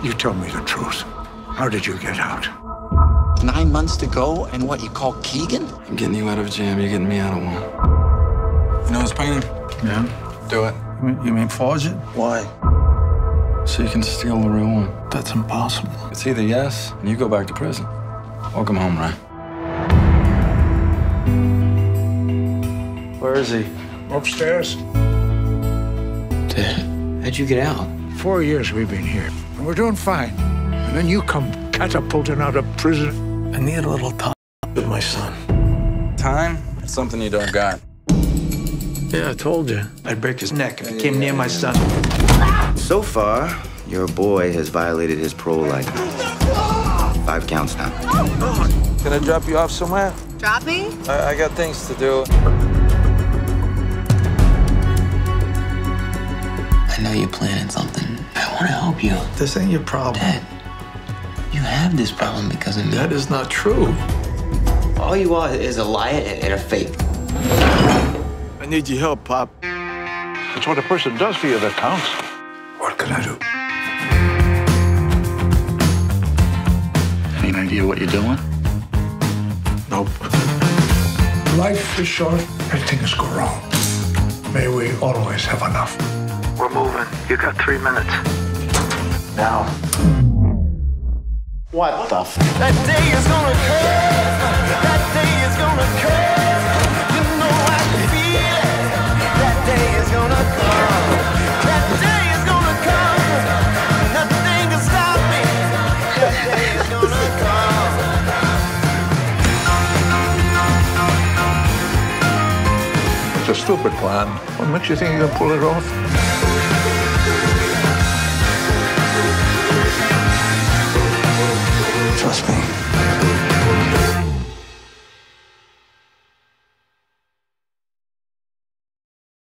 You tell me the truth. How did you get out? Nine months to go, and what you call Keegan? I'm getting you out of a jam. You're getting me out of one. You know this painting? Yeah. Do it. You mean, you mean forge it? Why? So you can steal the real one. That's impossible. It's either yes, and you go back to prison. Welcome home, Ray. Where is he? Upstairs. Dad, how'd you get out? Four years we've been here, and we're doing fine. And then you come catapulting out of prison. I need a little time with my son. Time? It's something you don't got. Yeah, I told you. I'd break his neck if he came near my son. So far, your boy has violated his parole license. Five counts now. Can I drop you off somewhere? Drop me? I, I got things to do. I know you're planning something. I want to help you. This ain't your problem. Dad, you have this problem because of me. That is not true. All you are is a liar and, and a fake. I need your help, Pop. It's what a person does for you that counts. What can I do? Any idea what you're doing? Nope. Life is short, and things go wrong. May we always have enough. We're. You got three minutes. Now. What the f? That day is gonna come. That day is gonna come. You know I can feel it. That day is gonna come. That day is gonna come. Nothing can stop me. That day is gonna come. It's a stupid plan. What makes you think you can pull it off? Trust me.